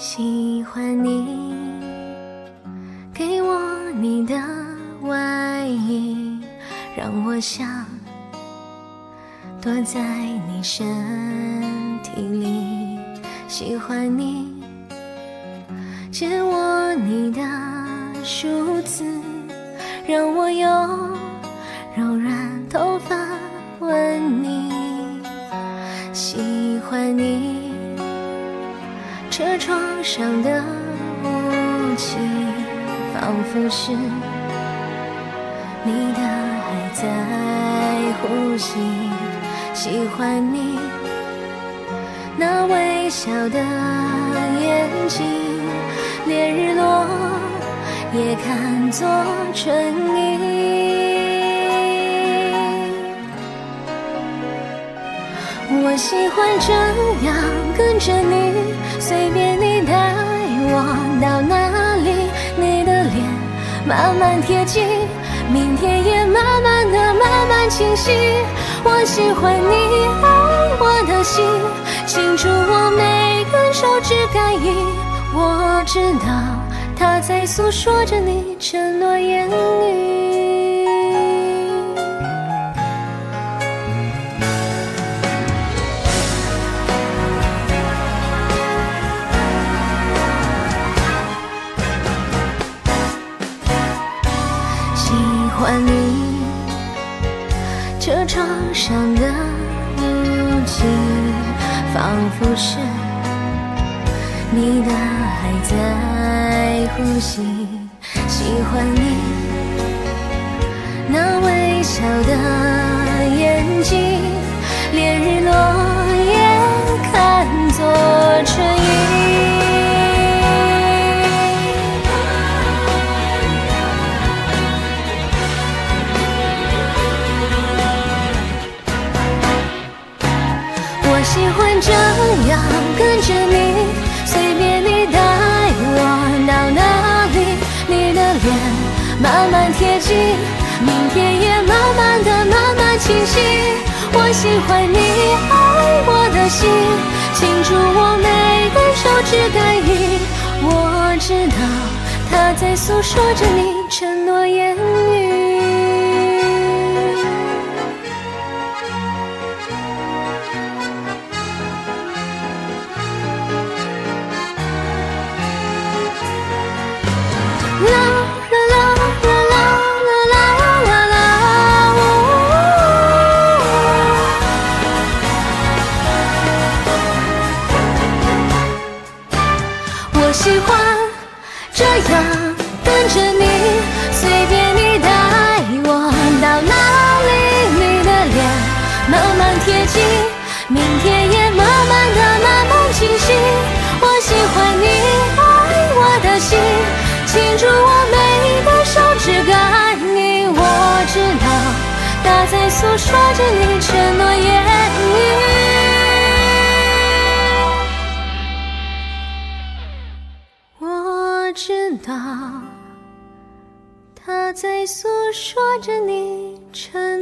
喜欢你给我你的外衣，让我想躲在你身体里。喜欢你借我你的梳子，让我用柔软头发吻你。喜欢你。车窗上的雾气，仿佛是你的还在呼吸。喜欢你那微笑的眼睛，连日落也看作春意。我喜欢这样跟着你，随便你带我到哪里，你的脸慢慢贴近，明天也慢慢的慢慢清晰。我喜欢你爱我的心，清楚我每根手指感应，我知道它在诉说着你承诺言欢你车窗上的雾气，仿佛是你的爱在呼吸。喜欢你那微笑的眼睛，我喜欢这样跟着你，随便你带我到哪里，你的脸慢慢贴近，明天也慢慢的慢慢清晰。我喜欢你爱我的心，清楚我每根手指感应，我知道它在诉说着你承诺言语。啦啦啦啦啦啦啦啦！我喜欢这样跟着你，随便你带我到哪里，你的脸慢慢贴近，明天也慢慢的慢慢清晰。在诉说着你承诺言语，我知道他在诉说着你承。